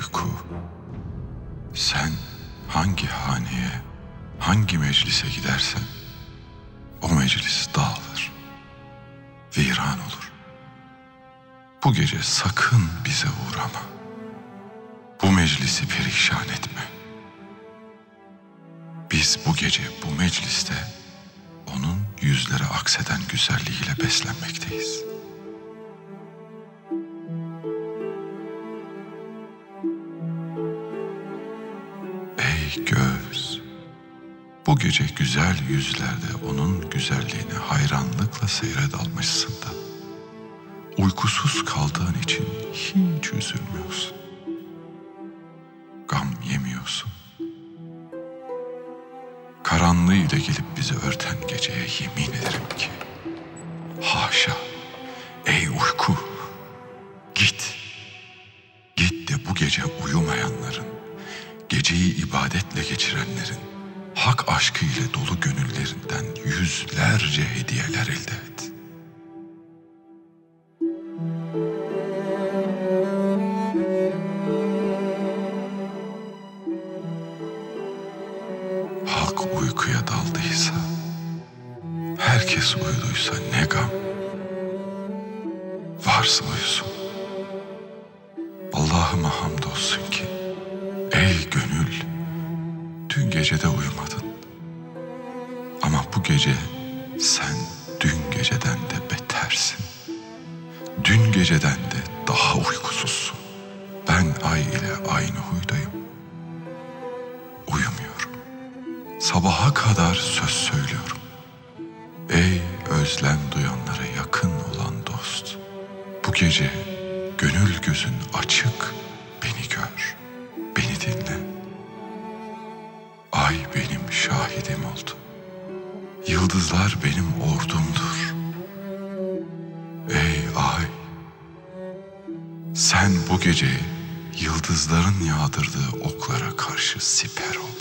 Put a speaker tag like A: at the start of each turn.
A: uyku, sen hangi haneye, hangi meclise gidersen o meclis dağılır, viran olur. Bu gece sakın bize uğrama. Bu meclisi perişan etme. Biz bu gece bu mecliste onun yüzlere akseden güzelliğiyle beslenmekteyiz. Ey göz, bu gece güzel yüzlerde onun güzelliğini hayranlıkla seyre dalmışsın da uykusuz kaldığın için hiç üzülmüyorsun. Gam yemiyorsun. Karanlığıyla gelip bizi örten geceye yemin ederim ki haşa ey uyku git git de bu gece uyumayanların geceyi ibadetle geçirenlerin hak aşkı ile dolu gönüllerinden yüzlerce hediyeler elde et. Halk uykuya daldıysa, herkes uyuduysa ne gam. Varsın uyusun. Allah'ıma hamdolsun ki, gönül, dün gecede uyumadın. Ama bu gece sen dün geceden de betersin. Dün geceden de daha uykusuzsun. Ben ay ile aynı huydayım. Uyumuyorum. Sabaha kadar söz söylüyorum. Ey özlem duyanlara yakın olan dost. Bu gece gönül gözün açık şahidim oldu. Yıldızlar benim ordumdur. Ey ay! Sen bu gece yıldızların yağdırdığı oklara karşı siper ol.